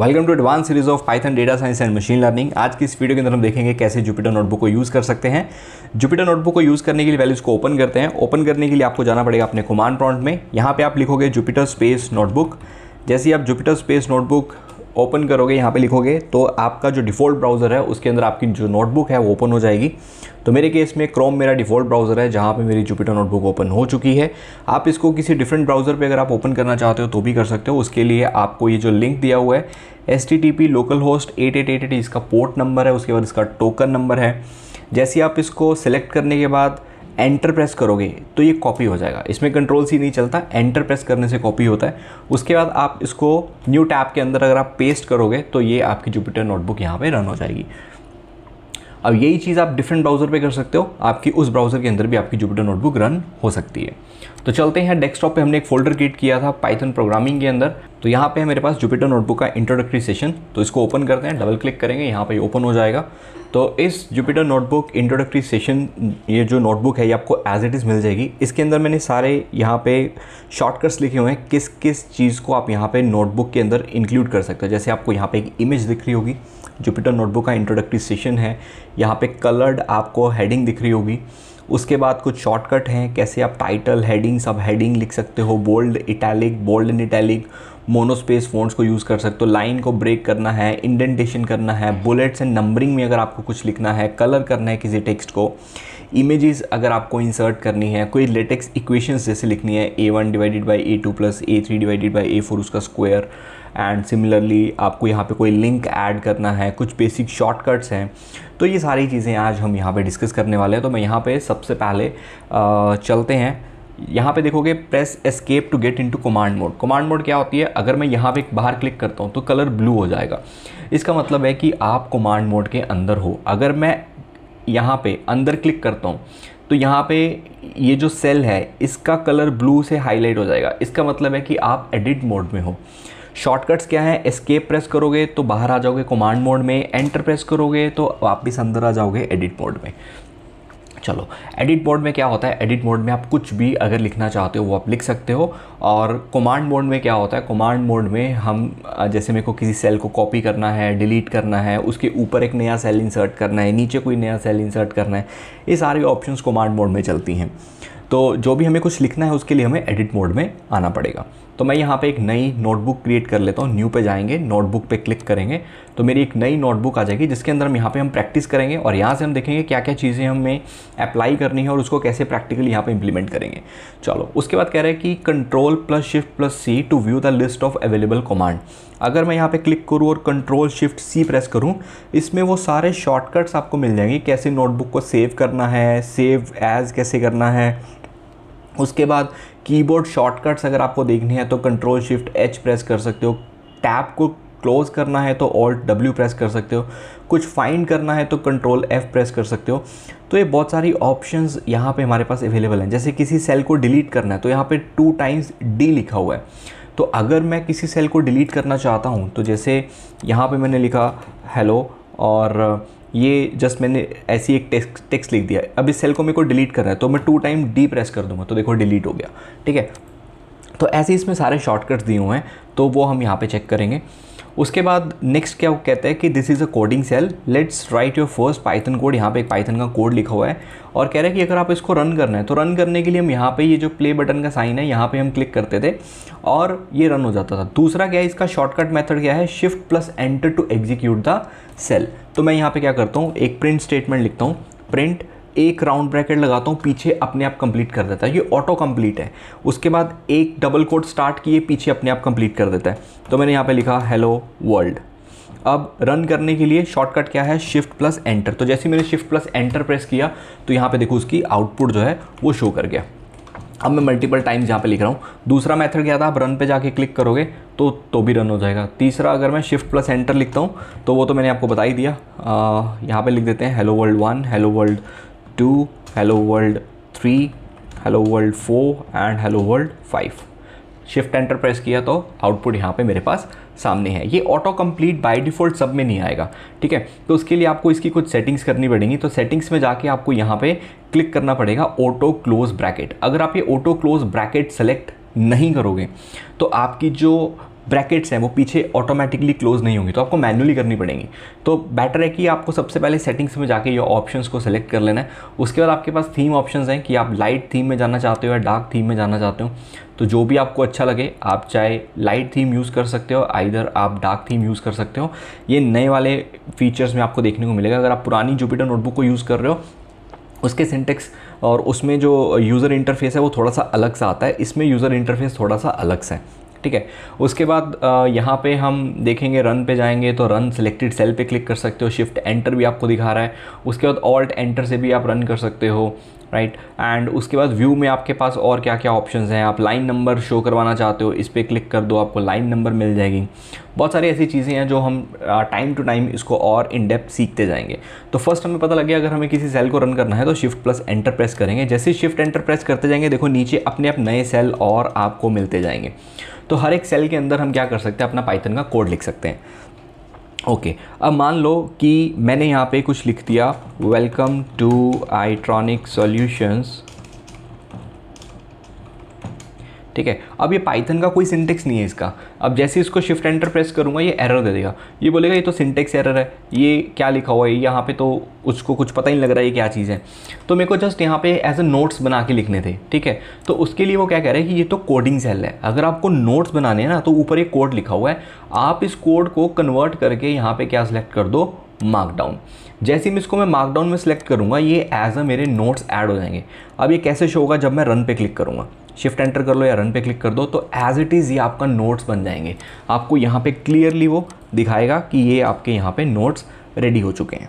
Welcome to advance series of Python data science and machine learning आज की इस video के अंदर हम देखेंगे कैसे जुपिटर नोटबुक को यूज़ कर सकते हैं। जुपिटर नोटबुक को यूज़ करने के लिए वैल्यूज़ को ओपन करते हैं। ओपन करने के लिए आपको जाना पड़ेगा अपने कमांड प्रॉन्ट में। यहाँ पे आप लिखोगे जुपिटर स्पेस नोटबुक जैसे ही आप जुपिटर स्पेस नोटबुक ओपन करोगे, यहाँ पे लिखोगे तो आपका जो डिफ़ॉल्ट ब्राउज़र है, उसके अंदर आपकी जो नोटबुक है, वो ओपन हो जाएगी। तो मेरे केस में क्रोम मेरा डिफ़ॉल्ट ब्राउज़र है, जहाँ पे मेरी जुपिटर नोटबुक ओपन हो चुकी है। आप इसको किसी डिफरेंट ब्राउज़र पे अगर आप ओपन करना चाहते हो तो भी कर सकते हो। उसके लिए आपको ये जो लिंक दिया हुआ है S T T P local host eight eight eight eight इसका पोर्ट नंबर है, उसके बाद इसका टोकन नंबर है। जैसे आप इसको सेलेक्ट करने के बाद एंटर प्रेस करोगे तो ये कॉपी हो जाएगा। इसमें कंट्रोल सी नहीं चलता एंटर प्रेस करने से कॉपी होता है। उसके बाद आप इसको न्यू टैब के अंदर अगर आप पेस्ट करोगे तो ये आपकी जुपिटर नोटबुक यहाँ पर रन हो जाएगी। अब यही चीज़ आप डिफरेंट ब्राउज़र पे कर सकते हो। आपकी उस ब्राउज़र के अंदर भी आपकी जुपिटर नोटबुक रन हो सकती है। तो चलते हैं डेस्कटॉप पे हमने एक फोल्डर क्रिएट किया था पाइथन प्रोग्रामिंग के अंदर। तो यहाँ पे है मेरे पास जुपिटर नोटबुक का इंट्रोडक्टरी सेशन तो इसको ओपन करते हैं डबल क्लिक करेंगे, यहाँ पे ओपन हो जाएगा। तो इस जुपिटर नोटबुक इंट्रोडक्टरी सेशन ये जो नोटबुक है, ये आपको एज इट इज़ मिल जाएगी। इसके अंदर मैंने सारे यहाँ पे शॉर्टकट्स लिखे हुए हैं। किस किस चीज़ को आप यहाँ पे नोटबुक के अंदर इंक्लूड कर सकते हो। जैसे आपको यहाँ पे एक इमेज दिख रही होगी। जुपिटर नोटबुक का इंट्रोडक्टरी सेशन है। यहाँ पे कलर्ड आपको हेडिंग दिख रही होगी। उसके बाद कुछ शॉर्टकट हैं, कैसे आप टाइटल हेडिंग सब हेडिंग लिख सकते हो। Bold italic bold and italic monospace fonts को यूज़ कर सकते हो। लाइन को ब्रेक करना है इंडेंटेशन करना है बुलेट्स एंड नंबरिंग में अगर आपको कुछ लिखना है कलर करना है किसी टेक्स्ट को। इमेजेस अगर आपको इंसर्ट करनी है, कोई लेटेक्स इक्वेशंस जैसे लिखनी है A one divided by A two plus A three divided by A four उसका स्क्वायर एंड सिमिलरली आपको यहाँ पे कोई लिंक ऐड करना है, कुछ बेसिक शॉर्टकट्स हैं तो ये सारी चीज़ें आज हम यहाँ पे डिस्कस करने वाले हैं। तो मैं यहाँ पे सबसे पहले चलते हैं। यहाँ पे देखोगे press escape to get into command mode command mode क्या होती है? अगर मैं यहाँ पे बाहर क्लिक करता हूँ तो कलर ब्लू हो जाएगा। इसका मतलब है कि आप कमांड मोड के अंदर हो। अगर मैं यहाँ पे अंदर क्लिक करता हूँ तो यहाँ पे ये जो सेल है, इसका कलर ब्लू से हाईलाइट हो जाएगा। इसका मतलब है कि आप एडिट मोड में हो। शॉर्टकट्स क्या है? एस्केप प्रेस करोगे तो बाहर आ जाओगे कमांड मोड में एंटर प्रेस करोगे तो वापस अंदर आ जाओगे एडिट मोड में। चलो एडिट मोड में क्या होता है? एडिट मोड में आप कुछ भी अगर लिखना चाहते हो वो आप लिख सकते हो और कमांड मोड में क्या होता है? कमांड मोड में हम, जैसे मेरे को किसी सेल को कॉपी करना है डिलीट करना है, उसके ऊपर एक नया सेल इंसर्ट करना है, नीचे कोई नया सेल इंसर्ट करना है, ये सारी ऑप्शंस कमांड मोड में चलती हैं। तो जो भी हमें कुछ लिखना है उसके लिए हमें एडिट मोड में आना पड़ेगा। तो मैं यहाँ पे एक नई नोटबुक क्रिएट कर लेता हूँ न्यू पे जाएँगे नोटबुक पे क्लिक करेंगे तो मेरी एक नई नोटबुक आ जाएगी, जिसके अंदर हम यहाँ पे हम प्रैक्टिस करेंगे और यहाँ से हम देखेंगे क्या क्या चीज़ें हमें अप्लाई करनी है और उसको कैसे प्रैक्टिकली यहाँ पे इंप्लीमेंट करेंगे। चलो, उसके बाद कह रहे हैं कि control plus shift plus C to view the list of available command अगर मैं यहाँ पे क्लिक करूँ और कंट्रोल शिफ्ट सी प्रेस करूँ, इसमें वो सारे शॉर्टकट्स आपको मिल जाएँगे, कैसे नोटबुक को सेव करना है सेव एज कैसे करना है। उसके बाद कीबोर्ड शॉर्टकट्स अगर आपको देखनी है तो कंट्रोल शिफ्ट एच प्रेस कर सकते हो। टैब को क्लोज करना है तो ऑल्ट डब्ल्यू प्रेस कर सकते हो। कुछ फाइंड करना है तो कंट्रोल एफ़ प्रेस कर सकते हो। तो ये बहुत सारी ऑप्शंस यहाँ पे हमारे पास अवेलेबल हैं। जैसे किसी सेल को डिलीट करना है तो यहाँ पे टू टाइम्स डी लिखा हुआ है। तो अगर मैं किसी सेल को डिलीट करना चाहता हूँ तो जैसे यहाँ पे मैंने लिखा हेलो और ये जस्ट मैंने ऐसी एक टेक्स्ट टेक्स्ट लिख दिया। है अब इस सेल को मेरे को डिलीट करना है तो मैं टू टाइम डी प्रेस कर दूँगा। तो देखो डिलीट हो गया। ठीक है? तो ऐसे इसमें सारे शॉर्टकट्स दिए हुए हैं तो वो हम यहाँ पे चेक करेंगे। उसके बाद नेक्स्ट क्या कहते हैं कि this is a coding cell let's write your first Python code यहाँ पे एक पाइथन का कोड लिखा हुआ है और कह रहे हैं कि अगर आप इसको रन करना है तो रन करने के लिए हम यहाँ पे ये जो प्ले बटन का साइन है, यहाँ पे हम क्लिक करते थे और ये रन हो जाता था। दूसरा क्या है, इसका शॉर्टकट मेथड क्या है? Shift plus enter to execute the cell तो मैं यहाँ पर क्या करता हूँ, एक प्रिंट स्टेटमेंट लिखता हूँ। प्रिंट एक राउंड ब्रैकेट लगाता हूँ, पीछे अपने आप कंप्लीट कर देता है। ये ऑटो कंप्लीट है। उसके बाद एक डबल कोड स्टार्ट किए, पीछे अपने आप कंप्लीट कर देता है। तो मैंने यहाँ पे लिखा हेलो वर्ल्ड अब रन करने के लिए शॉर्टकट क्या है? शिफ्ट प्लस एंटर तो जैसे मैंने शिफ्ट प्लस एंटर प्रेस किया तो यहाँ पे देखो उसकी आउटपुट जो है, वो शो कर गया। अब मैं मल्टीपल टाइम्स यहाँ पे लिख रहा हूँ। दूसरा मेथड क्या था? आप रन पे जाके क्लिक करोगे तो तो भी रन हो जाएगा। तीसरा, अगर मैं शिफ्ट प्लस एंटर लिखता हूँ तो वो तो मैंने आपको बता ही दिया। यहाँ पे लिख देते हैं hello world one hello world two hello world three hello world four and hello world five shift enter press किया तो आउटपुट यहाँ पे मेरे पास सामने है। ये ऑटो कंप्लीट बाय डिफ़ॉल्ट सब में नहीं आएगा, ठीक है? तो उसके लिए आपको इसकी कुछ सेटिंग्स करनी पड़ेंगी। तो सेटिंग्स में जाके आपको यहाँ पे क्लिक करना पड़ेगा ऑटो क्लोज ब्रैकेट अगर आप ये ऑटो क्लोज ब्रैकेट सेलेक्ट नहीं करोगे तो आपकी जो ब्रैकेट्स हैं, वो पीछे ऑटोमेटिकली क्लोज नहीं होंगी तो आपको मैनुअली करनी पड़ेंगी। तो बेटर है कि आपको सबसे पहले सेटिंग्स में जाके ये ऑप्शंस को सेलेक्ट कर लेना है। उसके बाद आपके पास थीम ऑप्शंस हैं कि आप लाइट थीम में जाना चाहते हो या डार्क थीम में जाना चाहते हो। तो जो भी आपको अच्छा लगे, आप चाहे लाइट थीम यूज़ कर सकते हो आइधर आप डार्क थीम यूज़ कर सकते हो। ये नए वाले फीचर्स में आपको देखने को मिलेगा। अगर आप पुरानी जुपिटर नोटबुक को यूज़ कर रहे हो, उसके सिंटेक्स और उसमें जो यूज़र इंटरफेस है, वो थोड़ा सा अलग सा आता है। इसमें यूज़र इंटरफेस थोड़ा सा अलग सा है। ठीक है? उसके बाद यहाँ पे हम देखेंगे रन पे जाएँगे तो रन सिलेक्टेड सेल पे क्लिक कर सकते हो। शिफ्ट एंटर भी आपको दिखा रहा है। उसके बाद ऑल्ट एंटर से भी आप रन कर सकते हो राइट right? एंड उसके बाद व्यू में आपके पास और क्या क्या ऑप्शंस हैं? आप लाइन नंबर शो करवाना चाहते हो, इस पर क्लिक कर दो, आपको लाइन नंबर मिल जाएगी। बहुत सारी ऐसी चीज़ें हैं जो हम टाइम टू टाइम इसको और इन डेप्थ सीखते जाएँगे। तो फ़र्स्ट हमें पता लगे अगर हमें किसी सेल को रन करना है तो शिफ्ट प्लस एंटर प्रेस करेंगे। जैसे शिफ्ट एंटर प्रेस करते जाएँगे, देखो नीचे अपने आप नए सेल और आपको मिलते जाएँगे। तो हर एक सेल के अंदर हम क्या कर सकते हैं अपना पाइथन का कोड लिख सकते हैं। ओके okay, अब मान लो कि मैंने यहाँ पे कुछ लिख दिया वेलकम टू आइट्रॉनिक सॉल्यूशंस ठीक है? अब ये पाइथन का कोई सिंटेक्स नहीं है इसका। अब जैसे इसको शिफ्ट एंटर प्रेस करूँगा, ये एरर दे देगा। ये बोलेगा, ये तो सिंटेक्स एरर है। ये क्या लिखा हुआ है? यहाँ पे तो उसको कुछ पता ही नहीं लग रहा है ये क्या चीज़ है। तो मेरे को जस्ट यहाँ पे एज ए नोट्स बना के लिखने थे, ठीक है? तो उसके लिए वो क्या कह रहे हैं कि ये तो कोडिंग सेल है। अगर आपको नोट्स बनाने हैं ना तो ऊपर एक कोड लिखा हुआ है। आप इस कोड को कन्वर्ट करके यहाँ पर क्या सिलेक्ट कर दो? मार्कडाउन जैसे ही मैं इसको मैं मार्कडाउन में सेलेक्ट करूँगा, ये एज अ मेरे नोट्स ऐड हो जाएँगे। अब ये कैसे शो होगा जब मैं रन पे क्लिक करूँगा? शिफ्ट एंटर कर लो या रन पे क्लिक कर दो तो एज इट इज़ ये आपका नोट्स बन जाएँगे। आपको यहाँ पे क्लियरली वो दिखाएगा कि ये आपके यहाँ पे नोट्स रेडी हो चुके हैं।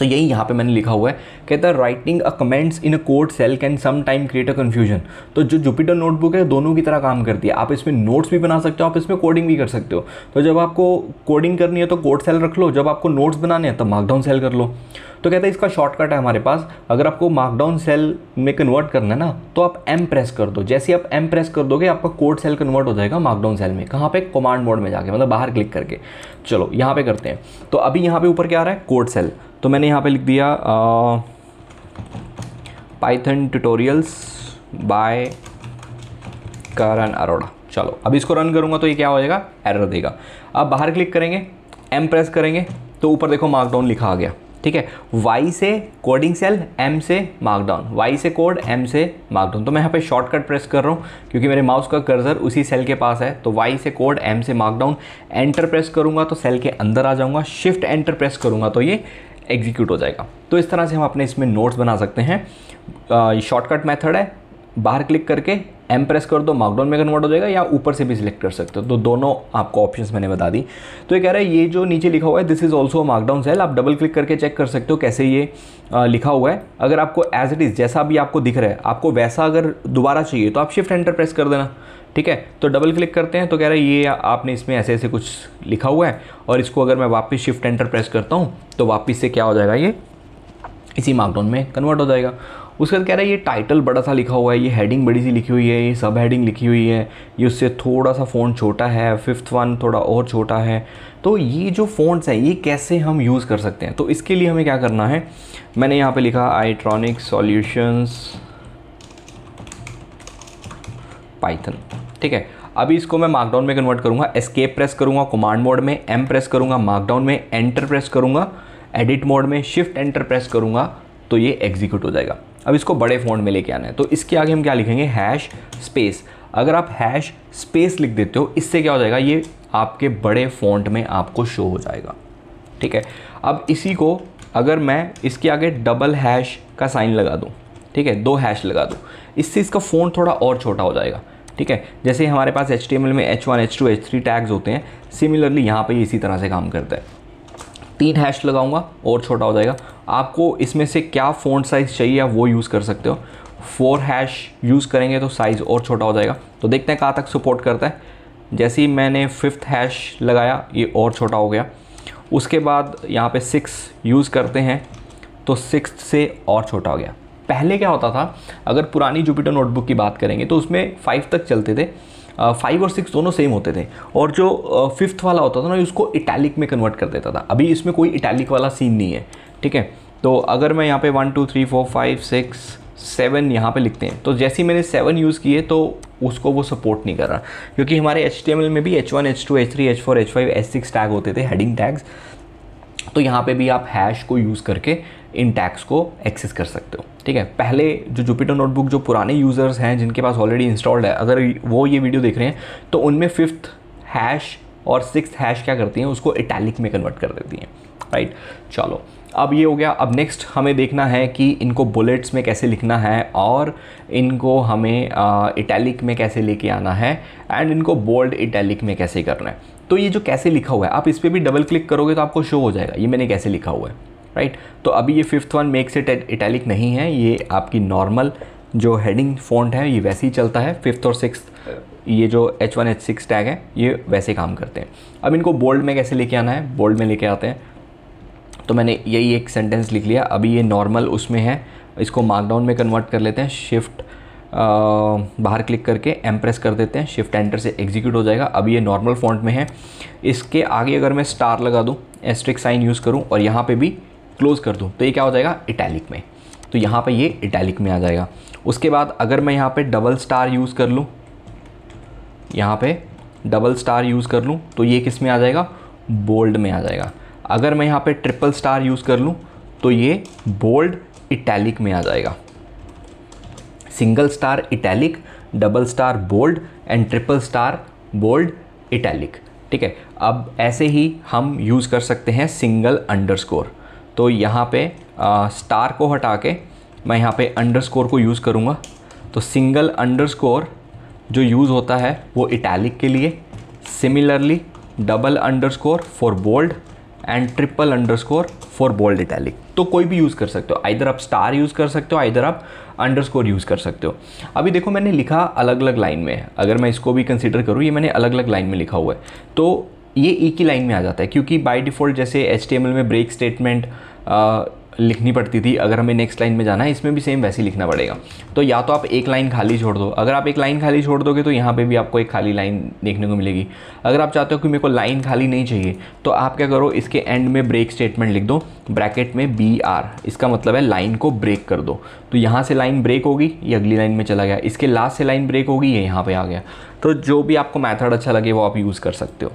तो यही यहाँ पे मैंने लिखा हुआ है कहता है writing a comments in a code cell can some time create a confusion तो जो जुपिटर नोटबुक है, दोनों की तरह काम करती है। आप इसमें नोट्स भी बना सकते हो, आप इसमें कोडिंग भी कर सकते हो। तो जब आपको कोडिंग करनी है तो कोड सेल रख लो, जब आपको नोट्स बनाने हैं तो मार्कडाउन सेल कर लो। तो कहते हैं इसका शॉर्टकट है हमारे पास। अगर आपको मार्कडाउन सेल में कन्वर्ट करना है ना तो आप एम प्रेस कर दो। जैसे आप एम प्रेस कर दोगे, आपका कोड सेल कन्वर्ट हो जाएगा मार्कडाउन सेल में। कहाँ पे? कमांड मोड में जाके मतलब बाहर क्लिक करके। चलो, यहाँ पे करते हैं। तो अभी यहाँ पे ऊपर क्या आ रहा है? कोड सेल तो मैंने यहाँ पे लिख दिया Python tutorials by Karan Arora चलो, अब इसको रन करूँगा तो ये क्या हो जाएगा? एरर देगा। अब बाहर क्लिक करेंगे एम प्रेस करेंगे तो ऊपर देखो मार्कडाउन लिखा आ गया। ठीक है? वाई से कोडिंग सेल एम से मार्कडाउन वाई से कोड एम से मार्कडाउन तो मैं यहाँ पे शॉर्टकट प्रेस कर रहा हूँ, क्योंकि मेरे माउस का कर्जर उसी सेल के पास है। तो वाई से कोड एम से मार्कडाउन एंटर प्रेस करूँगा तो सेल के अंदर आ जाऊँगा। शिफ्ट एंटर प्रेस करूँगा तो ये एग्जीक्यूट हो जाएगा। तो इस तरह से हम अपने इसमें नोट्स बना सकते हैं। शॉर्टकट मेथड है। बाहर क्लिक करके एम प्रेस कर दो मार्कडाउन में कन्वर्ट हो जाएगा या ऊपर से भी सिलेक्ट कर सकते हो। तो दोनों आपको ऑप्शंस मैंने बता दी। तो ये कह रहा है ये जो नीचे लिखा हुआ है this is also markdown cell आप डबल क्लिक करके चेक कर सकते हो कैसे ये आ, लिखा हुआ है। अगर आपको एज इट इज़ जैसा भी आपको दिख रहा है आपको वैसा अगर दोबारा चाहिए तो आप शिफ्ट एंटर प्रेस कर देना। ठीक है? तो डबल क्लिक करते हैं तो कह रहा है, ये आपने इसमें ऐसे ऐसे कुछ लिखा हुआ है और इसको अगर मैं वापस शिफ्ट एंटर प्रेस करता हूँ तो वापस से क्या हो जाएगा ये? इसी मार्कडाउन में कन्वर्ट हो जाएगा। उसके बाद कह रहा है, ये टाइटल बड़ा सा लिखा हुआ है, ये हेडिंग बड़ी सी लिखी हुई है, ये सब हेडिंग लिखी हुई है, ये उससे थोड़ा सा फ़ोन छोटा है फिफ्थ वन थोड़ा और छोटा है। तो ये जो फ़ोन्स हैं, ये कैसे हम यूज़ कर सकते हैं? तो इसके लिए हमें क्या करना है? मैंने यहाँ पे लिखा आईट्रॉनिक सॉल्यूशंस पाइथन। ठीक है? अभी इसको मैं मार्कडाउन में कन्वर्ट करूँगा एस्केप प्रेस करूँगा कमांड मोड में एम प्रेस करूँगा मार्कडाउन में एंटर प्रेस करूँगा एडिट मोड में शिफ्ट एंटर प्रेस करूँगा तो ये एग्जीक्यूट हो जाएगा। अब इसको बड़े फ़ॉन्ट में लेके आना है। तो इसके आगे हम क्या लिखेंगे? हैश स्पेस अगर आप हैश स्पेस लिख देते हो, इससे क्या हो जाएगा? ये आपके बड़े फ़ॉन्ट में आपको शो हो जाएगा। ठीक है? अब इसी को अगर मैं इसके आगे डबल हैश का साइन लगा दूँ ठीक है, दो हैश लगा दूँ। इससे इसका फ़ोन थोड़ा और छोटा हो जाएगा, ठीक है? जैसे हमारे पास एचटीएमएल में H one H two H three tags होते हैं सिमिलरली यहाँ पर इसी तरह से काम करता है। तीन हैश लगाऊँगा, और छोटा हो जाएगा। आपको इसमें से क्या फ़ोन साइज़ चाहिए आप वो यूज़ कर सकते हो। फोर हैश यूज़ करेंगे तो साइज़ और छोटा हो जाएगा। तो देखते हैं कहाँ तक सपोर्ट करता है। जैसे ही मैंने फिफ्थ हैश लगाया, ये और छोटा हो गया। उसके बाद यहाँ पे सिक्स यूज़ करते हैं तो सिक्स से और छोटा हो गया। पहले क्या होता था, अगर पुरानी जुपिटर नोटबुक की बात करेंगे तो उसमें फाइव तक चलते थे फाइव और सिक्स दोनों सेम होते थे। और जो फिफ्थ वाला होता था ना उसको इटैलिक में कन्वर्ट कर देता था। अभी इसमें कोई इटैलिक वाला सीन नहीं है, ठीक है? तो अगर मैं यहाँ पे one two three four five six seven यहाँ पे लिखते हैं तो जैसे ही मैंने सेवन यूज़ किए तो उसको वो सपोर्ट नहीं कर रहा। क्योंकि हमारे एचटीएमएल में भी H one H two H three H four H five H six tag होते थे हेडिंग टैग्स तो यहाँ पे भी आप हैश को यूज़ करके इन टैग्स को एक्सेस कर सकते हो। ठीक है? पहले जो जुपिटर नोटबुक जो पुराने यूज़र्स हैं, जिनके पास ऑलरेडी इंस्टॉल्ड है, अगर वो ये वीडियो देख रहे हैं तो उनमें फिफ्थ हैश और सिक्स हैश क्या करती हैं? उसको इटैलिक में कन्वर्ट कर देती हैं। राइट चलो। अब ये हो गया। अब नेक्स्ट हमें देखना है कि इनको बुलेट्स में कैसे लिखना है और इनको हमें इटैलिक में कैसे लेके आना है एंड इनको बोल्ड इटैलिक में कैसे करना है। तो ये जो कैसे लिखा हुआ है, आप इस पर भी डबल क्लिक करोगे तो आपको शो हो जाएगा। ये मैंने कैसे लिखा हुआ है। राइट तो अभी ये fifth one makes it italic नहीं है, ये आपकी नॉर्मल जो हेडिंग फ़ॉन्ट है, ये वैसे ही चलता है। फिफ्थ और सिक्स ये जो H one H six tag है, ये वैसे काम करते हैं। अब इनको बोल्ड में कैसे लेके आना है? बोल्ड में लेके आते हैं। तो मैंने यही एक सेंटेंस लिख लिया। अभी ये नॉर्मल उसमें है। इसको मार्कडाउन में कन्वर्ट कर लेते हैं। शिफ्ट बाहर क्लिक करके एम्प्रेस कर देते हैं। शिफ्ट एंटर से एग्जीक्यूट हो जाएगा। अभी ये नॉर्मल फॉन्ट में है। इसके आगे अगर मैं स्टार लगा दूँ एस्ट्रिक साइन यूज़ करूँ, और यहाँ पे भी क्लोज कर दूँ तो ये क्या हो जाएगा? इटैलिक में। तो यहाँ पर ये इटैलिक में आ जाएगा। उसके बाद अगर मैं यहाँ पे डबल स्टार यूज़ कर लूँ, यहाँ पे डबल स्टार यूज़ कर लूँ तो ये किसमें आ जाएगा? बोल्ड में आ जाएगा। अगर मैं यहाँ पे ट्रिपल स्टार यूज़ कर लूँ तो ये बोल्ड इटैलिक में आ जाएगा। Single star italic double star bold and triple star bold italic ठीक है? अब ऐसे ही हम यूज़ कर सकते हैं सिंगल अंडरस्कोर तो यहाँ पे आ, स्टार को हटा के मैं यहाँ पे अंडरस्कोर को यूज़ करूँगा। तो सिंगल अंडरस्कोर जो यूज़ होता है वो इटैलिक के लिए। Similarly double underscore for bold and triple underscore for bold italic तो कोई भी यूज़ कर सकते हो। आइधर आप स्टार यूज़ कर सकते हो आइधर आप अंडरस्कोर यूज़ कर सकते हो। अभी देखो मैंने लिखा अलग अलग लाइन में। अगर मैं इसको भी कंसिडर करूँ ये मैंने अलग अलग लाइन में लिखा हुआ है। तो ये ई की लाइन में आ जाता है, क्योंकि बाय डिफ़ॉल्ट जैसे एचटीएमएल में ब्रेक स्टेटमेंट लिखनी पड़ती थी, अगर हमें नेक्स्ट लाइन में जाना है, इसमें भी सेम वैसे ही लिखना पड़ेगा। तो या तो आप एक लाइन खाली छोड़ दो। अगर आप एक लाइन खाली छोड़ दोगे तो यहाँ पे भी आपको एक खाली लाइन देखने को मिलेगी। अगर आप चाहते हो कि मेरे को लाइन खाली नहीं चाहिए तो आप क्या करो, इसके एंड में ब्रेक स्टेटमेंट लिख दो ब्रैकेट में बी आर इसका मतलब है लाइन को ब्रेक कर दो। तो यहाँ से लाइन ब्रेक होगी, ये अगली लाइन में चला गया। इसके लास्ट से लाइन ब्रेक होगी, ये यहाँ पर आ गया। तो जो भी आपको मैथड अच्छा लगे, वो आप यूज़ कर सकते हो।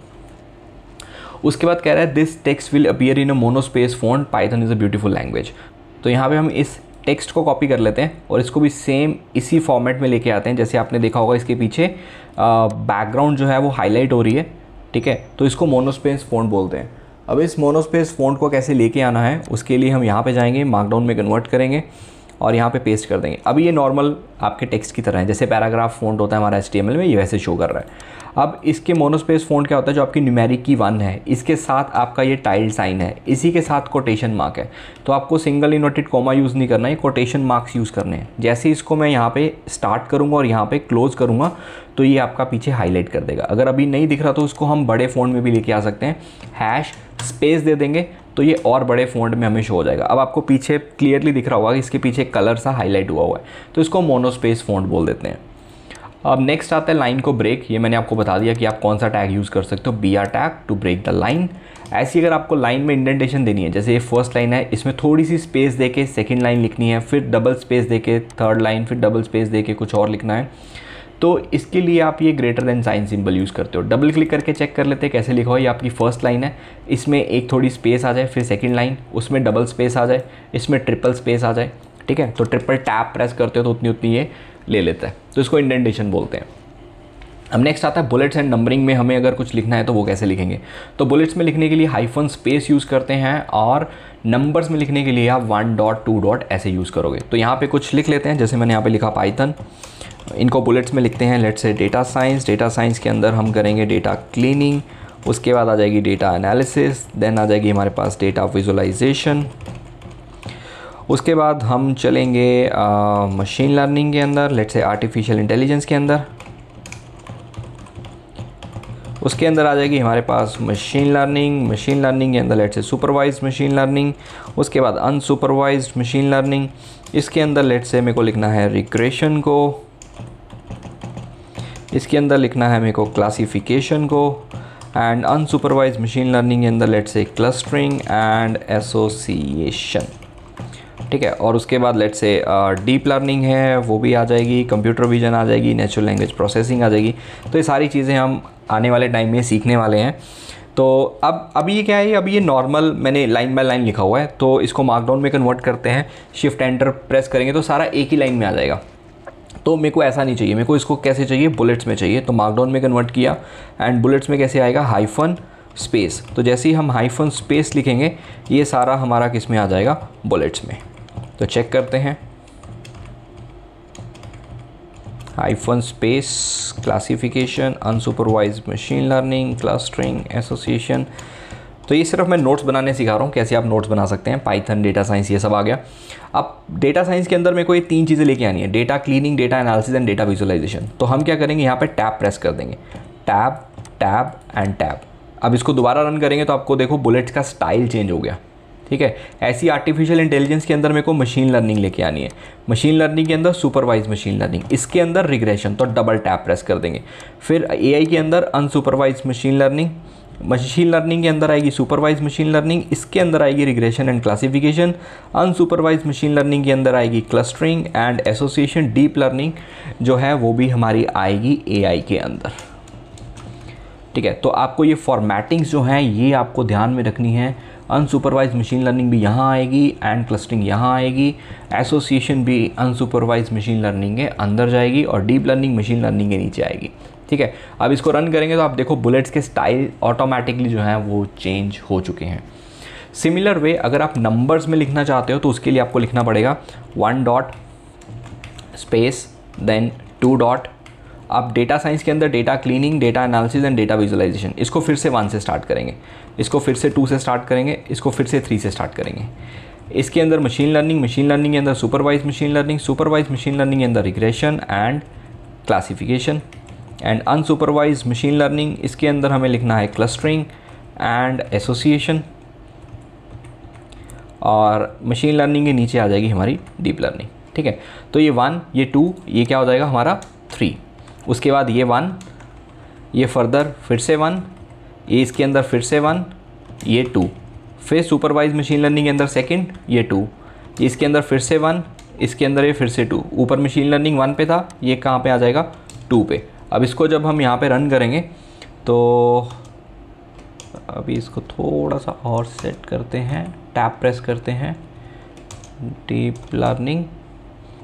उसके बाद कह रहा है this text will appear in a monospace font Python is a beautiful language तो यहाँ पे हम इस टेक्स्ट को कॉपी कर लेते हैं और इसको भी सेम इसी फॉर्मेट में लेके आते हैं, जैसे आपने देखा होगा इसके पीछे बैकग्राउंड जो है वो हाईलाइट हो रही है, ठीक है? तो इसको मोनोस्पेस फ़ोन बोलते हैं। अब इस मोनोस्पेस फ़ोन को कैसे लेके आना है, उसके लिए हम यहाँ पे जाएँगे मार्कडाउन में कन्वर्ट करेंगे और यहाँ पे पेस्ट कर देंगे। अभी ये नॉर्मल आपके टेक्स्ट की तरह है, जैसे पैराग्राफ फ़ोन होता है हमारा एच में, ये वैसे शो कर रहा है। अब इसके मोनोस्पेस फ़ॉन्ट क्या होता है, जो आपकी न्यूमेरिक की वन है, इसके साथ आपका ये टाइल्ड साइन है, इसी के साथ कोटेशन मार्क है। तो आपको सिंगल इन्वर्टेड कोमा यूज़ नहीं करना है कोटेशन मार्क्स यूज़ करने हैं। जैसे इसको मैं यहाँ पे स्टार्ट करूँगा और यहाँ पे क्लोज़ करूँगा तो ये आपका पीछे हाईलाइट कर देगा। अगर अभी नहीं दिख रहा तो उसको हम बड़े फ़ोन में भी लेके आ सकते हैं। हैश स्पेस दे देंगे तो ये और बड़े फ़ॉन्ट में हमें शो हो जाएगा। अब आपको पीछे क्लियरली दिख रहा होगा कि इसके पीछे कलर सा हाईलाइट हुआ हुआ है। तो इसको मोनोस्पेस फ़ॉन्ट बोल देते हैं। अब नेक्स्ट आता है लाइन को ब्रेक ये मैंने आपको बता दिया कि आप कौन सा टैग यूज़ कर सकते हो B R tag to break the line ऐसी अगर आपको लाइन में इंडेंटेशन देनी है, जैसे ये फ़र्स्ट लाइन है, इसमें थोड़ी सी स्पेस दे के सेकेंड लाइन लिखनी है, फिर डबल स्पेस दे के थर्ड लाइन फिर डबल स्पेस दे के कुछ और लिखना है। तो इसके लिए आप ये greater than sign symbol use करते हो। डबल क्लिक करके चेक कर लेते हैं कैसे लिखा हो। ये आपकी फ़र्स्ट लाइन है। इसमें एक थोड़ी स्पेस आ जाए, फिर सेकेंड लाइन उसमें डबल स्पेस आ जाए, इसमें ट्रिपल स्पेस आ जाए। ठीक है? तो ट्रिपल टैप प्रेस करते हो तो उतनी उतनी ये ले लेता है। तो इसको इंडेंटेशन बोलते हैं। अब नेक्स्ट आता है बुलेट्स एंड नंबरिंग में हमें अगर कुछ लिखना है तो वो कैसे लिखेंगे? तो बुलेट्स में लिखने के लिए हाइफन स्पेस यूज़ करते हैं और नंबर्स में लिखने के लिए आप वन डॉट टू डॉट ऐसे यूज़ करोगे। तो यहाँ पे कुछ लिख लेते हैं, जैसे मैंने यहाँ पे लिखा पाइथन इनको बुलेट्स में लिखते हैं let's say data science data science के अंदर हम करेंगे डेटा क्लीनिंग उसके बाद आ जाएगी डेटा एनालिसिस देन आ जाएगी हमारे पास डेटा विजुलाइजेशन उसके बाद हम चलेंगे मशीन लर्निंग के अंदर लेट से आर्टिफिशियल इंटेलिजेंस के अंदर। उसके अंदर आ जाएगी हमारे पास मशीन लर्निंग मशीन लर्निंग के अंदर लेट से सुपरवाइज मशीन लर्निंग उसके बाद अनसुपरवाइज मशीन लर्निंग इसके अंदर लेट से मेरे को लिखना है रिग्रेशन को, इसके अंदर लिखना है मेरे को क्लासिफिकेशन को एंड अनसुपरवाइज मशीन लर्निंग के अंदर लेट से क्लस्टरिंग एंड एसोसिएशन ठीक है? और उसके बाद लेट से डीप लर्निंग है, वो भी आ जाएगी कंप्यूटर विजन आ जाएगी नेचुरल लैंग्वेज प्रोसेसिंग आ जाएगी। तो ये सारी चीज़ें हम आने वाले टाइम में सीखने वाले हैं। तो अब, अभी ये क्या है? अभी ये नॉर्मल मैंने लाइन बाय लाइन लिखा हुआ है। तो इसको मार्कडाउन में कन्वर्ट करते हैं शिफ्ट एंटर प्रेस करेंगे तो सारा एक ही लाइन में आ जाएगा। तो मेरे को ऐसा नहीं चाहिए। मेरे को इसको कैसे चाहिए? बुलेट्स में चाहिए। तो मार्कडाउन में कन्वर्ट किया एंड बुलेट्स में कैसे आएगा? हाइफन स्पेस तो जैसे ही हम हाइफन स्पेस लिखेंगे, ये सारा हमारा किसमें आ जाएगा? बुलेट्स में। तो चेक करते हैं। Hyphen space classification unsupervised machine learning clustering association तो ये सिर्फ़ मैं नोट्स बनाने सिखा रहा हूँ, कैसे आप नोट्स बना सकते हैं। पाइथन डेटा साइंस ये सब आ गया। अब डेटा साइंस के अंदर मेरे को ये तीन चीज़ें लेके आनी है। Data cleaning data analysis and data visualisation तो हम क्या करेंगे, यहाँ पे टैब प्रेस कर देंगे। टैब टैब एंड टैब अब इसको दोबारा रन करेंगे तो आपको देखो बुलेट्स का स्टाइल चेंज हो गया। ठीक है? ऐसी आर्टिफिशियल इंटेलिजेंस के अंदर मेरे को मशीन लर्निंग लेके आनी है। मशीन लर्निंग के अंदर सुपरवाइज मशीन लर्निंग इसके अंदर रिग्रेशन तो डबल टैप प्रेस कर देंगे। फिर एआई के अंदर unsupervised machine learning machine learning के अंदर आएगी सुपरवाइज मशीन लर्निंग इसके अंदर आएगी regression and classification unsupervised machine learning के अंदर आएगी clustering and association deep learning जो है, वो भी हमारी आएगी एआई के अंदर। ठीक है? तो आपको ये फॉर्मेटिंग्स जो हैं, ये आपको ध्यान में रखनी है। अनसुपरवाइज मशीन लर्निंग भी यहाँ आएगी एंड क्लस्टरिंग यहाँ आएगी। एसोसिएशन भी अनसुपरवाइज मशीन लर्निंग के अंदर जाएगी और डीप लर्निंग मशीन लर्निंग के नीचे आएगी। ठीक है? अब इसको रन करेंगे तो आप देखो बुलेट्स के स्टाइल ऑटोमेटिकली जो है वो चेंज हो चुके हैं। सिमिलर वे अगर आप नंबर्स में लिखना चाहते हो तो उसके लिए आपको लिखना पड़ेगा one dot space then two dot अब डेटा साइंस के अंदर data cleaning data analysis and data visualisation इसको फिर से वन से स्टार्ट करेंगे। इसको फिर से टू से स्टार्ट करेंगे, इसको फिर से थ्री से स्टार्ट करेंगे। इसके अंदर मशीन लर्निंग मशीन लर्निंग के अंदर supervised machine learning supervised machine learning के अंदर regression and classification and unsupervised machine learning इसके अंदर हमें लिखना है क्लस्टरिंग एंड एसोसिएशन और मशीन लर्निंग के नीचे आ जाएगी हमारी डीप लर्निंग ठीक है? तो ये वन ये टू ये क्या हो जाएगा? हमारा थ्री उसके बाद ये वन, ये फर्दर फिर से वन, ये इसके अंदर फिर से वन, ये टू फिर सुपरवाइज मशीन लर्निंग के अंदर सेकंड ये टू इसके अंदर फिर से वन, इसके अंदर ये फिर से टू ऊपर मशीन लर्निंग वन पे था, ये कहाँ पे आ जाएगा? टू पे. अब इसको जब हम यहाँ पे रन करेंगे तो अभी इसको थोड़ा सा और सेट करते हैं टैप प्रेस करते हैं डीप लर्निंग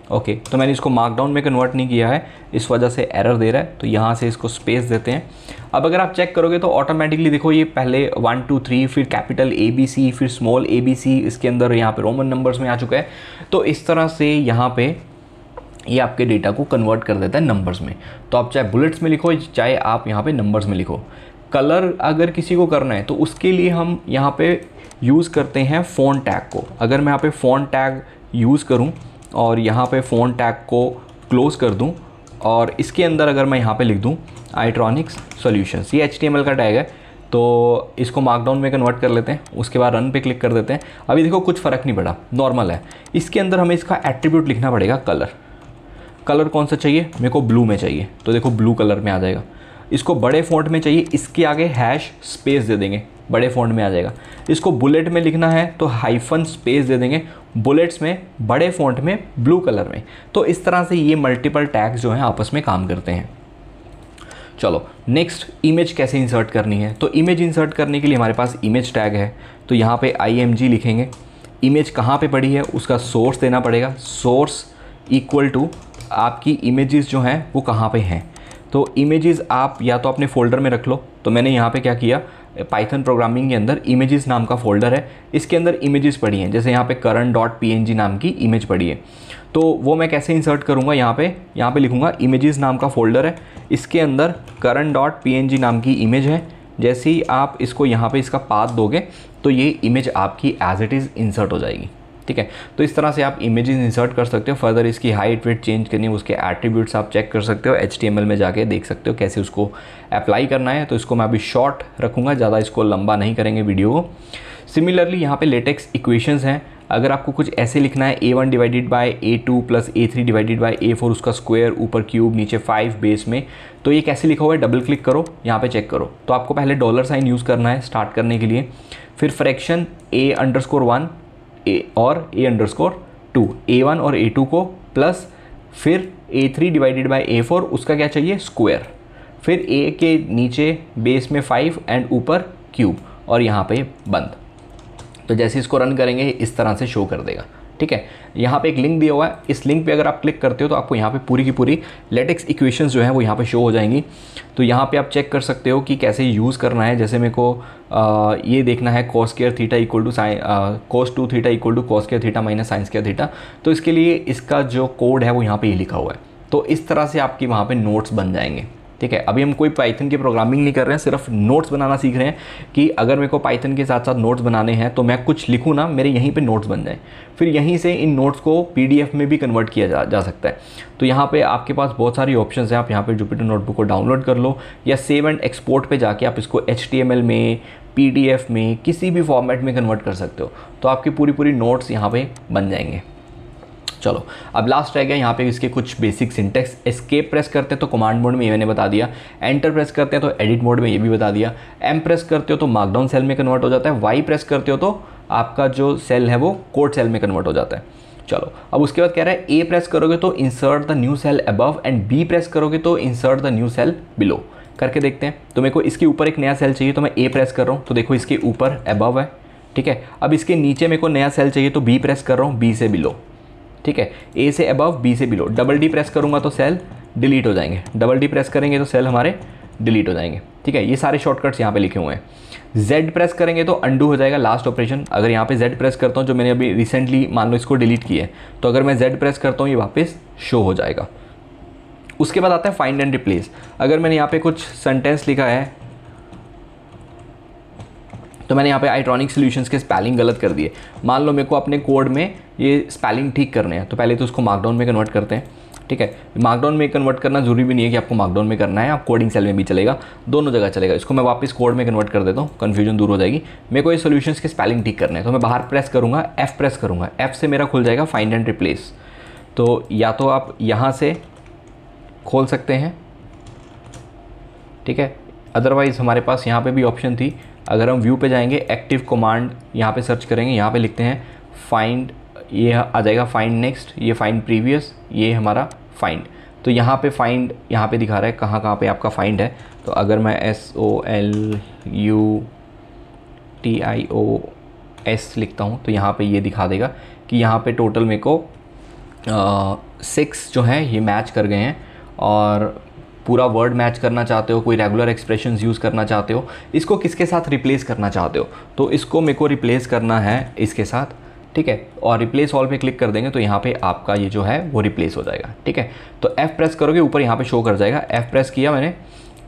ओके तो मैंने इसको मार्कडाउन में कन्वर्ट नहीं किया है। इस वजह से एरर दे रहा है। तो यहाँ से इसको स्पेस देते हैं। अब अगर आप चेक करोगे तो ऑटोमेटिकली देखो ये पहले वन टू थ्री फिर कैपिटल ए बी सी फिर स्मॉल ए बी सी इसके अंदर यहाँ पे रोमन नंबर्स में आ चुका है। तो इस तरह से यहाँ पे ये आपके डेटा को कन्वर्ट कर देता है नंबर्स में। तो आप चाहे बुलेट्स में लिखो, चाहे आप यहाँ पे नंबर्स में लिखो। कलर अगर किसी को करना है तो उसके लिए हम यहाँ पे यूज़ करते हैं फ़ोन टैग को। अगर मैं यहाँ पे फ़ोन टैग यूज़ करूँ और यहाँ पे फ़ोन टैग को क्लोज़ कर दूँ और इसके अंदर अगर मैं यहाँ पे लिख दूँ आईट्रॉनिक्स सॉल्यूशंस ये एच का टैग है तो इसको मार्कडाउन में कन्वर्ट कर लेते हैं, उसके बाद रन पे क्लिक कर देते हैं। अभी देखो, कुछ फ़र्क नहीं पड़ा नॉर्मल है। इसके अंदर हमें इसका एट्रीब्यूट लिखना पड़ेगा कलर कलर कौन सा चाहिए? मेरे को ब्लू में चाहिए तो देखो ब्लू कलर में आ जाएगा। इसको बड़े फ़ॉन्ट में चाहिए, इसके आगे हैश स्पेस दे देंगे, बड़े फ़ॉन्ट में आ जाएगा। इसको बुलेट में लिखना है तो हाइफन स्पेस दे देंगे बुलेट्स में, बड़े फ़ॉन्ट में ब्लू कलर में। तो इस तरह से ये मल्टीपल टैग्स जो हैं आपस में काम करते हैं। चलो नेक्स्ट इमेज कैसे इंसर्ट करनी है? तो इमेज इंसर्ट करने के लिए हमारे पास इमेज टैग है। तो यहाँ पे आई लिखेंगे। इमेज कहाँ पे पड़ी है? उसका सोर्स देना पड़ेगा। सोर्स इक्वल टू आपकी इमेजेस जो हैं, वो कहाँ पे हैं? तो इमेजेस आप या तो अपने फ़ोल्डर में रख लो। तो मैंने यहाँ पे क्या किया? पाइथन प्रोग्रामिंग के अंदर इमेजेस नाम का फोल्डर है। इसके अंदर इमेजेस पड़ी हैं। जैसे यहाँ पे करण डॉट पी नाम की इमेज पड़ी है। तो वो मैं कैसे इंसर्ट करूँगा? यहाँ पे यहाँ पे लिखूँगा इमेजेस नाम का फोल्डर है। इसके अंदर करण डॉट पी नाम की इमेज है। जैसे ही आप इसको यहाँ पे इसका पाथ दोगे तो ये इमेज आपकी एज इट इज़ इंसर्ट हो जाएगी। ठीक है? तो इस तरह से आप इमेजेस इंसर्ट कर सकते हो। फर्दर इसकी हाइट वेट चेंज करनी है, उसके एट्रीब्यूट्स आप चेक कर सकते हो। एचटीएमएल में जाके देख सकते हो कैसे उसको अप्लाई करना है। तो इसको मैं अभी शॉर्ट रखूँगा, ज़्यादा इसको लंबा नहीं करेंगे वीडियो को सिमिलरली यहाँ पे लेटेक्स इक्वेशंस हैं। अगर आपको कुछ ऐसे लिखना है A one divided by A two plus A three divided by A four उसका स्क्वायर ऊपर क्यूब नीचे फाइव बेस में तो ये कैसे लिखा हुआ है? डबल क्लिक करो, यहाँ पे चेक करो। तो आपको पहले डॉलर साइन यूज़ करना है स्टार्ट करने के लिए। फिर fraction A underscore one A और A underscore two A one और ए टू को प्लस फिर A three divided by A four उसका क्या चाहिए? स्क्वायर फिर ए के नीचे बेस में फाइव एंड ऊपर क्यूब और यहाँ पे बंद. तो जैसे इसको रन करेंगे, इस तरह से शो कर देगा. ठीक है? यहाँ पे एक लिंक दिया हुआ है इस लिंक पे अगर आप क्लिक करते हो तो आपको यहाँ पे पूरी की पूरी लेटेक्स इक्वेशंस जो है वो यहाँ पे शो हो जाएँगी। तो यहाँ पे आप चेक कर सकते हो कि कैसे यूज़ करना है। जैसे मेरे को आ, ये देखना है cos square theta equal to sin cos two theta equal to cos square theta minus sines square theta तो इसके लिए इसका जो कोड है वो यहाँ पर ये लिखा हुआ है। तो इस तरह से आपकी वहाँ पर नोट्स बन जाएँगे। ठीक है अभी हम कोई पाइथन की प्रोग्रामिंग नहीं कर रहे हैं सिर्फ़ नोट्स बनाना सीख रहे हैं कि अगर मेरे को पाइथन के साथ साथ नोट्स बनाने हैं तो मैं कुछ लिखूँ ना मेरे यहीं पर नोट्स बन जाए। फिर यहीं से इन नोट्स को पीडीएफ में भी कन्वर्ट किया जा, जा सकता है। तो यहाँ पर आपके पास बहुत सारी ऑप्शन हैं आप यहाँ पर जुपिटर नोटबुक को डाउनलोड कर लो या सेव एंड एक्सपोर्ट पर जाके आप इसको एचटीएमएल में पीडीएफ में किसी भी फॉर्मेट में कन्वर्ट कर सकते हो। तो आपकी पूरी पूरी नोट्स यहाँ पर बन जाएँगे। चलो, अब लास्ट रह गया, यहाँ पे इसके कुछ बेसिक सिंटेक्स एस्केप प्रेस करते हैं तो कमांड मोड में ये मैंने बता दिया. एंटर प्रेस करते हैं तो एडिट मोड में ये भी बता दिया. एम प्रेस करते हो तो मार्कडाउन सेल में कन्वर्ट हो जाता है. वाई प्रेस करते हो तो आपका जो सेल है वो कोड सेल में कन्वर्ट हो जाता है. चलो, अब उसके बाद कह रहा है ए प्रेस करोगे तो insert the new cell above and B press करोगे तो insert the new cell below करके देखते हैं. तो मेरे को इसके ऊपर एक नया सेल चाहिए तो मैं ए प्रेस कर रहा हूँ. तो देखो इसके ऊपर अबव है. ठीक है? अब इसके नीचे मेरे को नया सेल चाहिए तो बी प्रेस कर रहा हूँ. बी से बिलो ठीक है? ए से अबव बी से बिलो डबल डी प्रेस करूँगा तो सेल डिलीट हो जाएँगे. डबल डी प्रेस करेंगे तो सेल हमारे डिलीट हो जाएँगे. ठीक है? ये सारे शॉर्टकट्स यहाँ पे लिखे हुए हैं. जेड प्रेस करेंगे तो अंडू हो जाएगा लास्ट ऑपरेशन अगर यहाँ पे जेड प्रेस करता हूँ, जो मैंने अभी रिसेंटली मान लो इसको डिलीट किया है तो अगर मैं जेड प्रेस करता हूँ, ये वापस शो हो जाएगा. उसके बाद आता है फाइंड एंड रिप्लेस अगर मैंने यहाँ पे कुछ सेंटेंस लिखा है तो मैंने यहाँ पे आइट्रॉनिक सोल्यूशंस के स्पेलिंग गलत कर दिए। मान लो मेरे को अपने कोड में ये स्पेलिंग ठीक करने हैं तो पहले तो उसको मार्कडाउन में कन्वर्ट करते हैं, ठीक है? मार्कडाउन में कन्वर्ट करना ज़रूरी भी नहीं है कि आपको मार्कडाउन में करना है, आप कोडिंग सेल में भी चलेगा, दोनों जगह चलेगा। इसको मैं वापस कोड में कन्वर्ट कर देता हूँ कन्फ्यूज़न दूर हो जाएगी। मेरे को ये सोल्यूशंस के स्पेलिंग ठीक करने हैं तो मैं बाहर प्रेस करूँगा एफ़ प्रेस करूँगा एफ़ से मेरा खुल जाएगा फाइंड एंड रिप्लेस तो या तो आप यहाँ से खोल सकते हैं, ठीक है? अदरवाइज़ हमारे पास यहाँ पे भी ऑप्शन थी अगर हम व्यू पे जाएँगे एक्टिव कमांड यहाँ पे सर्च करेंगे, यहाँ पे लिखते हैं फाइंड ये आ जाएगा फाइंड नेक्स्ट ये फाइंड प्रीवियस ये हमारा फाइंड तो यहाँ पे फाइंड यहाँ पे दिखा रहा है कहाँ कहाँ पे आपका फाइंड है। तो अगर मैं S O L U T I O S लिखता हूँ तो यहाँ पे ये दिखा देगा कि यहाँ पे टोटल मेरे को सिक्स जो हैं, ये मैच कर गए हैं। और पूरा वर्ड मैच करना चाहते हो कोई रेगुलर एक्सप्रेशन यूज़ करना चाहते हो इसको किसके साथ रिप्लेस करना चाहते हो? तो इसको मेरे को रिप्लेस करना है इसके साथ ठीक है? और रिप्लेस ऑल पे क्लिक कर देंगे तो यहाँ पे आपका ये जो है वो रिप्लेस हो जाएगा ठीक है? तो F प्रेस करोगे ऊपर यहाँ पे शो कर जाएगा। F प्रेस किया मैंने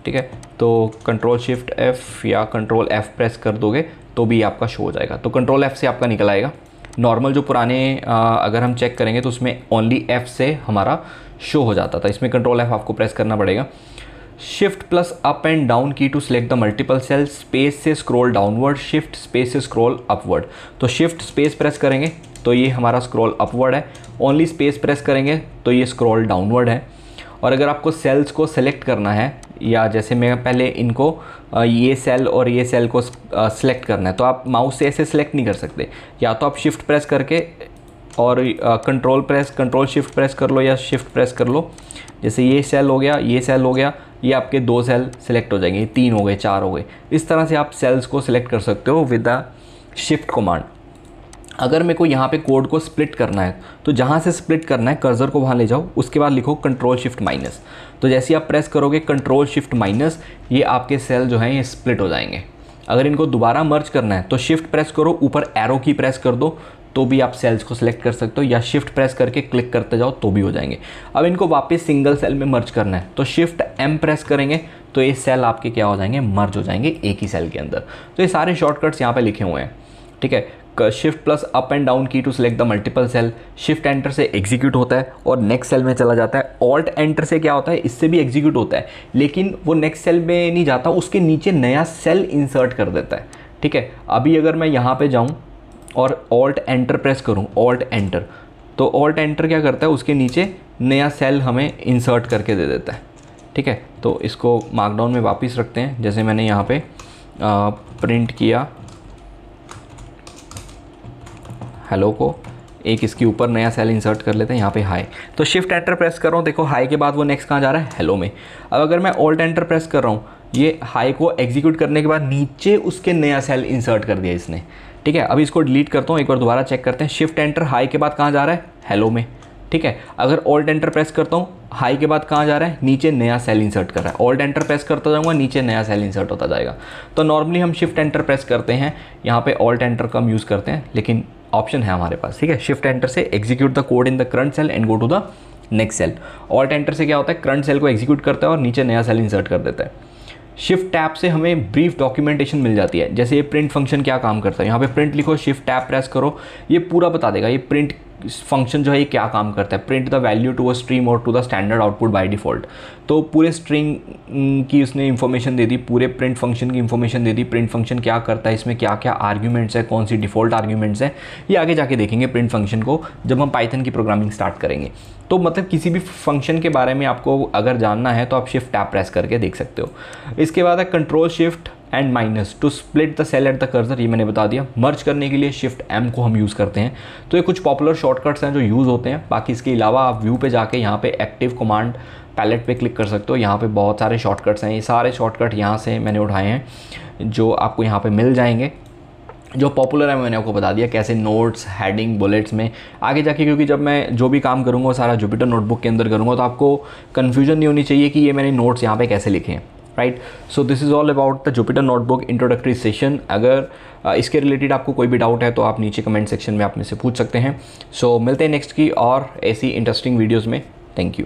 ठीक है? तो कंट्रोल शिफ्ट F या कंट्रोल F प्रेस कर दोगे तो भी आपका शो हो जाएगा। तो कंट्रोल F से आपका निकल आएगा। नॉर्मल जो पुराने आ, अगर हम चेक करेंगे तो उसमें ओनली F से हमारा शो हो जाता था। इसमें कंट्रोल F आपको प्रेस करना पड़ेगा। Shift plus up and down key to select the multiple cell space से स्क्रॉल डाउनवर्ड शिफ्ट स्पेस से स्क्रॉल अपवर्ड तो शिफ्ट स्पेस प्रेस करेंगे तो ये हमारा स्क्रॉल अपवर्ड है। ओनली स्पेस प्रेस करेंगे तो ये स्क्रॉल डाउनवर्ड है। और अगर आपको सेल्स को सेलेक्ट करना है, या जैसे मैं पहले इनको ये सेल और ये सेल को सिलेक्ट करना है तो आप माउस से ऐसे सिलेक्ट नहीं कर सकते। या तो आप शिफ्ट प्रेस करके और control press control shift press कर लो या शिफ्ट प्रेस कर लो। जैसे ये सेल हो गया, ये सेल हो गया, ये आपके दो सेल सिलेक्ट हो जाएँगे, तीन हो गए, चार हो गए। इस तरह से आप सेल्स को सिलेक्ट कर सकते हो विद द शिफ्ट कमांड अगर मेरे को यहाँ पे कोड को स्प्लिट करना है तो जहाँ से स्प्लिट करना है कर्जर को वहाँ ले जाओ, उसके बाद लिखो कंट्रोल शिफ्ट माइनस तो जैसे आप प्रेस करोगे कंट्रोल शिफ्ट माइनस ये आपके सेल जो हैं, ये स्प्लिट हो जाएँगे। अगर इनको दोबारा मर्ज करना है तो शिफ्ट प्रेस करो, ऊपर एरो की प्रेस कर दो तो भी आप सेल्स को सिलेक्ट कर सकते हो या शिफ्ट प्रेस करके क्लिक करते जाओ तो भी हो जाएँगे। अब इनको वापस सिंगल सेल में मर्ज करना है। तो शिफ्ट एम प्रेस करेंगे तो ये सेल आपके क्या हो जाएँगे? मर्ज हो जाएँगे एक ही सेल के अंदर। तो ये सारे शॉर्टकट्स यहाँ पे लिखे हुए हैं। ठीक है? Shift plus up and down key to select the multiple cell shift enter से एग्जीक्यूट होता है और नेक्स्ट सेल में चला जाता है। ऑल्ट एंटर से क्या होता है? इससे भी एग्जीक्यूट होता है। लेकिन वो नेक्स्ट सेल में नहीं जाता, उसके नीचे नया सेल इंसर्ट कर देता है। ठीक है? अभी अगर मैं यहाँ पे जाऊँ और ऑल्ट एंटर प्रेस करूँ ऑल्ट एंटर तो ऑल्ट एंटर क्या करता है? उसके नीचे नया सेल हमें इंसर्ट करके दे देता है। ठीक है? तो इसको मार्कडाउन में वापस रखते हैं। जैसे मैंने यहाँ पे आ, प्रिंट किया। हेलो को। एक इसके ऊपर नया सेल इंसर्ट कर लेते हैं। यहाँ पे हाई तो शिफ्ट एंटर प्रेस कर रहा हूँ। देखो हाई के बाद वो नेक्स्ट कहाँ जा रहा है? हेलो में। अब अगर मैं ऑल्ट एंटर प्रेस कर रहा हूँ ये हाई को एग्जीक्यूट करने के बाद नीचे उसके नया सेल इंसर्ट कर दिया इसने। ठीक है, अभी इसको डिलीट करता हूँ, एक बार दोबारा चेक करते हैं। शिफ्ट एंटर हाई के बाद कहाँ जा रहा है? हेलो में। ठीक है, अगर ऑल्ट एंटर प्रेस करता हूँ हाई के बाद कहाँ जा रहा है? नीचे नया सेल इंसर्ट कर रहा है। ओल्ड एंटर प्रेस करता जाऊँगा, नीचे नया सेल इंसर्ट होता जाएगा। तो नॉर्मली हम शिफ्ट एंटर प्रेस करते हैं। यहाँ पे ऑल्ट एंटर कम यूज़ करते हैं, लेकिन ऑप्शन है हमारे पास। ठीक है शिफ्ट एंटर से execute the code in the current cell and go to the next cell alt enter से क्या होता है? करंट सेल को एग्जीक्यूट करता है और नीचे नया सेल इंसर्ट कर देता है। शिफ्ट टैप से हमें ब्रीफ डॉक्यूमेंटेशन मिल जाती है। जैसे ये प्रिंट फ़ंक्शन क्या काम करता है? यहाँ पे प्रिंट लिखो शिफ्ट टैप प्रेस करो। ये पूरा बता देगा। ये प्रिंट फ़ंक्शन जो है, ये क्या काम करता है? Print the value to a stream or to the standard output by default तो पूरे स्ट्रिंग की उसने इन्फॉर्मेशन दे दी, पूरे प्रिंट फ़ंक्शन की इन्फॉर्मेशन दे दी प्रिंट फ़ंक्शन क्या करता है, इसमें क्या क्या आर्ग्यूमेंट्स है, कौन सी डिफ़ॉल्ट आर्ग्यूमेंट्स है, ये आगे जाके देखेंगे प्रिंट फ़ंक्शन को, जब हम पाइथन की प्रोग्रामिंग स्टार्ट करेंगे। तो मतलब किसी भी फ़ंक्शन के बारे में आपको अगर जानना है तो आप शिफ्ट टैप प्रेस करके देख सकते हो। इसके बाद है control shift and minus to split the cell at the cursor ये मैंने बता दिया। मर्ज करने के लिए शिफ्ट एम को हम यूज़ करते हैं। तो ये कुछ पॉपुलर शॉर्टकट्स हैं जो यूज़ होते हैं। बाकी इसके अलावा आप व्यू पे जाके यहाँ पे एक्टिव कमांड पैलेट पे क्लिक कर सकते हो। यहाँ पे बहुत सारे शॉर्टकट्स हैं। ये सारे शॉर्टकट यहाँ से मैंने उठाए हैं, जो आपको यहाँ पे मिल जाएँगे। जो पॉपुलर है, मैंने आपको बता दिया कैसे नोट्स हेडिंग बुलेट्स में आगे जाके, क्योंकि जब मैं जो भी काम करूँगा सारा जुपिटर नोटबुक के अंदर करूँगा तो आपको कन्फ्यूज़न नहीं होनी चाहिए कि ये मैंने नोट्स यहाँ पे कैसे लिखे हैं। Right so this is all about the Jupyter notebook introductory session अगर इसके रिलेटेड आपको कोई भी डाउट है तो आप नीचे कमेंट सेक्शन में आप में से पूछ सकते हैं। सो so, मिलते हैं नेक्स्ट की और ऐसी इंटरेस्टिंग वीडियोज़ में। Thank you